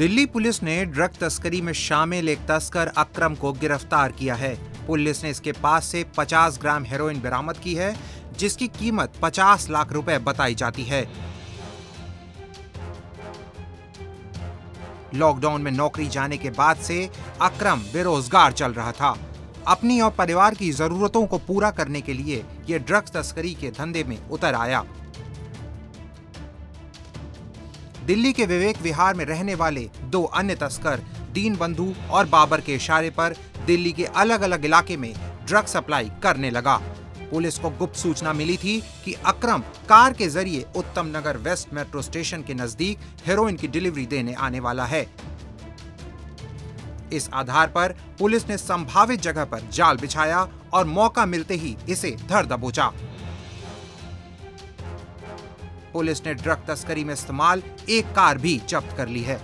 Delhi police ने drug तस्करी में शामिल एक तस्कर अक्रम को गिरफ़्तार किया है। पुलिस ने इसके पास से 50 ग्राम हेरोइन बरामद की है, जिसकी कीमत 50 लाख रुपए बताई जाती है। लॉकडाउन में नौकरी जाने के बाद से अक्रम बेरोजगार चल रहा था। अपनी और परिवार की जरूरतों को पूरा करने के लिए ये ड्रग्स तस्करी के धंधे में उतर आया। दिल्ली के विवेक विहार में रहने वाले दो अन्य तस्कर, दीन बंधु और बाबर के इशारे पर दिल्ली के अलग अलग इलाके में ड्रग सप्लाई करने लगा। पुलिस को गुप्त सूचना मिली थी कि अक्रम कार के ज़रिए उत्तम नगर वेस्ट मेट्रो स्टेशन के नज़दीक हेरोइन की डिलीवरी देने आने वाला है। इस आधार पर पुलिस ने संभावित जगह पर जाल बिछाया और मौका मिलते ही इसे धर दबोचा। पुलिस ने ड्रग तस्करी में इस्तेमाल एक कार भी जब्त कर ली है।